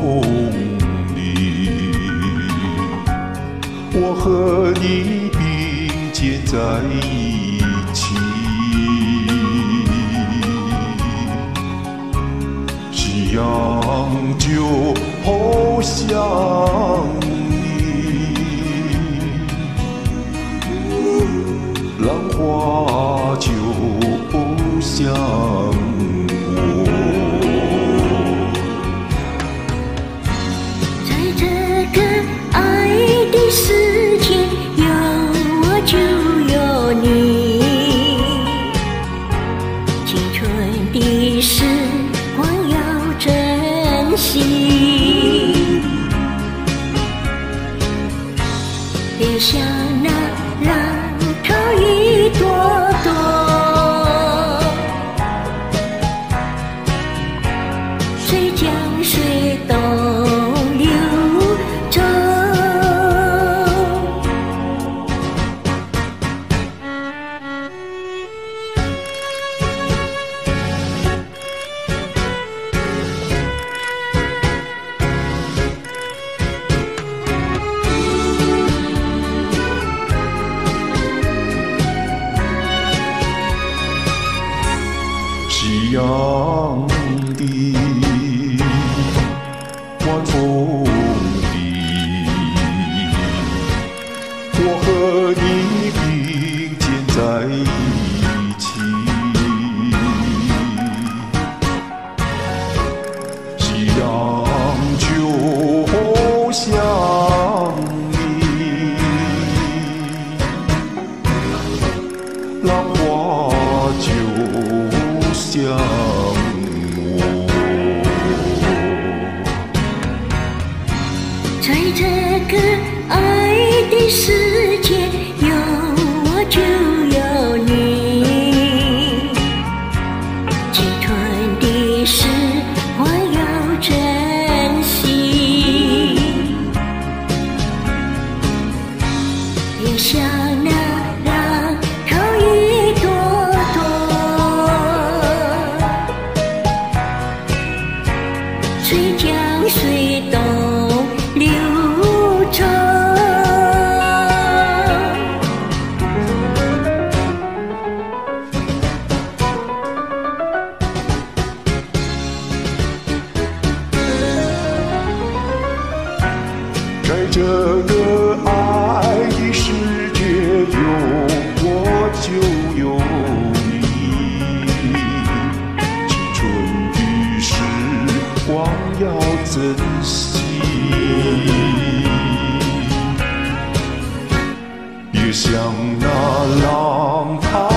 梦里，我和你并肩在一起。夕阳就好像你，浪花。心别想。夕阳的，晚风的，我和你并肩在一起。夕阳就像像我，在这个爱的世界，有我就有你。青春的时光要珍惜，别像那江水东流走。在这个要珍惜，别像那浪涛。